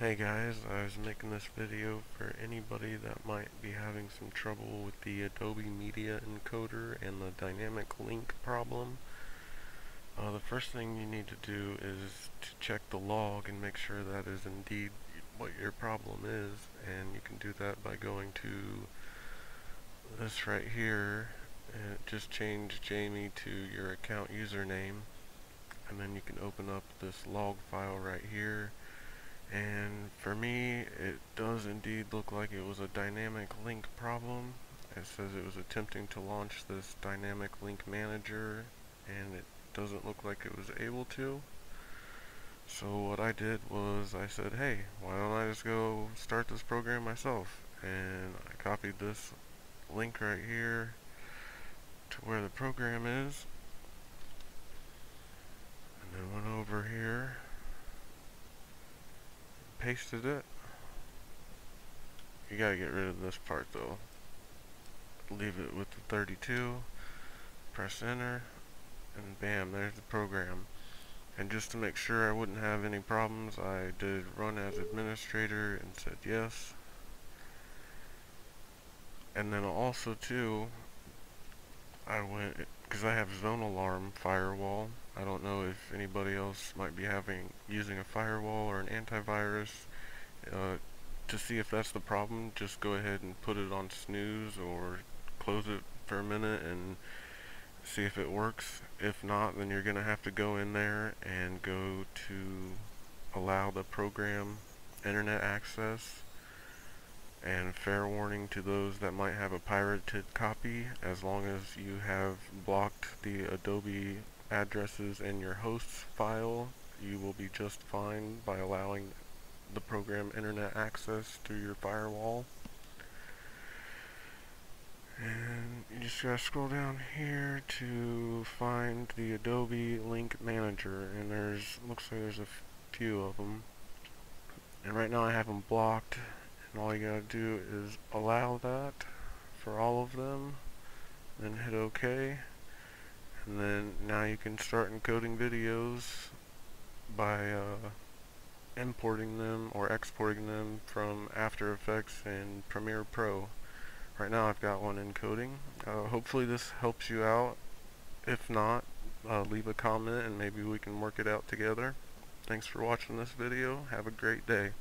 Hey guys, I was making this video for anybody that might be having some trouble with the Adobe Media Encoder and the dynamic link problem. Uh, the first thing you need to do is to check the log and make sure that is indeed what your problem is and you can do that by going to this right here and just change Jamie to your account username and then you can open up this log file right here and for me it does indeed look like it was a dynamic link problem. It says it was attempting to launch this dynamic link manager and it doesn't look like it was able to. So what I did was I said hey why don't I just go start this program myself? And I copied this link right here to where the program is and then went over here pasted it. You gotta get rid of this part though. Leave it with the 32, press enter, and bam, there's the program. And just to make sure I wouldn't have any problems, I did run as administrator and said yes. And then also too, I went, because I have ZoneAlarm firewall, I don't know if anybody else might be having using a firewall or an antivirus. Uh, to see if that's the problem, just go ahead and put it on snooze or close it for a minute and see if it works. If not, then you're going to have to go in there and go to allow the program internet access and fair warning to those that might have a pirated copy as long as you have blocked the Adobe addresses in your hosts file, you will be just fine by allowing the program internet access through your firewall. And you just gotta scroll down here to find the Adobe Link Manager, and there's looks like there's a few of them. And right now I have them blocked, and all you gotta do is allow that for all of them, then hit OK and then now you can start encoding videos by uh, importing them or exporting them from After Effects and Premiere Pro. Right now I've got one encoding. Uh, hopefully this helps you out. If not, uh, leave a comment and maybe we can work it out together. Thanks for watching this video. Have a great day.